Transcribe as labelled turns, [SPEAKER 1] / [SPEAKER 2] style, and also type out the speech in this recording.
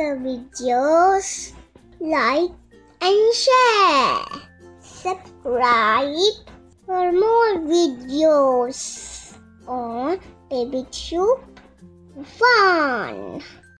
[SPEAKER 1] the videos, like and share. Subscribe for more videos on BabyTube Fun.